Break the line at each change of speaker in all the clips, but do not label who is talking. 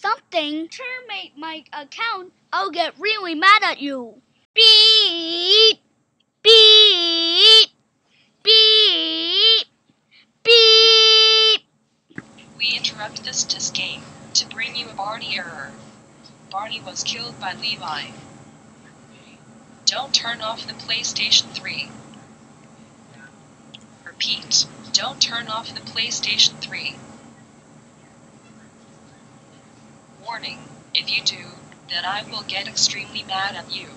something terminate my account, I'll get really mad at you. Beep, beep, beep, beep.
We interrupt this disc game to bring you a Barney error. Barney was killed by Levi. Don't turn off the PlayStation 3. Repeat, don't turn off the PlayStation 3. Warning, if you do, then I will get extremely mad at you.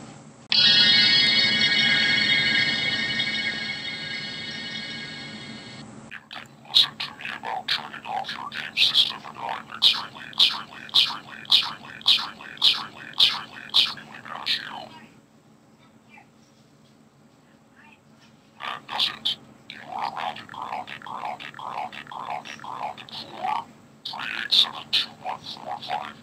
Listen to me about turning off your game system and I'm extremely, extremely, extremely, extremely, extremely, extremely, extremely, extremely mad at you. That does it. You are grounded, grounded, grounded, grounded, grounded, grounded for three eight seven two one four five two eight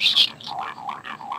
system forever and ever.